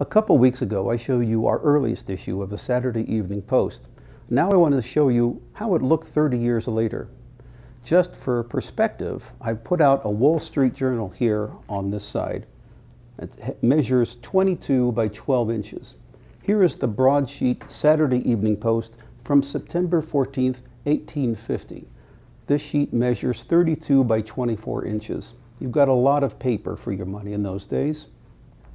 A couple weeks ago, I showed you our earliest issue of the Saturday Evening Post. Now I want to show you how it looked 30 years later. Just for perspective, I've put out a Wall Street Journal here on this side. It measures 22 by 12 inches. Here is the broadsheet Saturday Evening Post from September 14, 1850. This sheet measures 32 by 24 inches. You've got a lot of paper for your money in those days.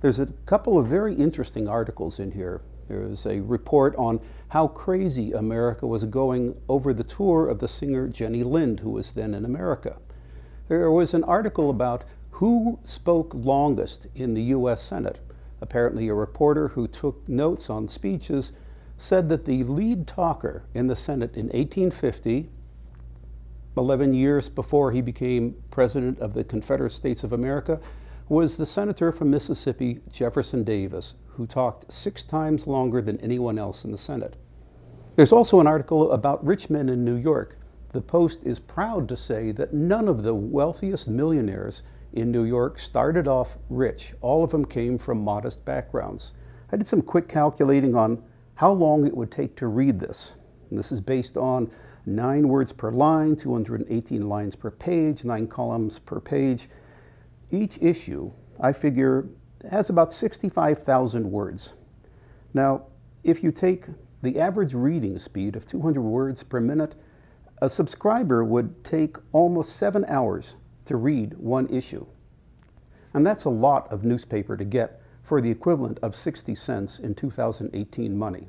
There's a couple of very interesting articles in here. There's a report on how crazy America was going over the tour of the singer Jenny Lind, who was then in America. There was an article about who spoke longest in the US Senate. Apparently, a reporter who took notes on speeches said that the lead talker in the Senate in 1850, 11 years before he became President of the Confederate States of America, was the senator from Mississippi, Jefferson Davis, who talked six times longer than anyone else in the Senate. There's also an article about rich men in New York. The Post is proud to say that none of the wealthiest millionaires in New York started off rich. All of them came from modest backgrounds. I did some quick calculating on how long it would take to read this. And this is based on nine words per line, 218 lines per page, nine columns per page. Each issue, I figure, has about 65,000 words. Now, if you take the average reading speed of 200 words per minute, a subscriber would take almost seven hours to read one issue. And that's a lot of newspaper to get for the equivalent of 60 cents in 2018 money.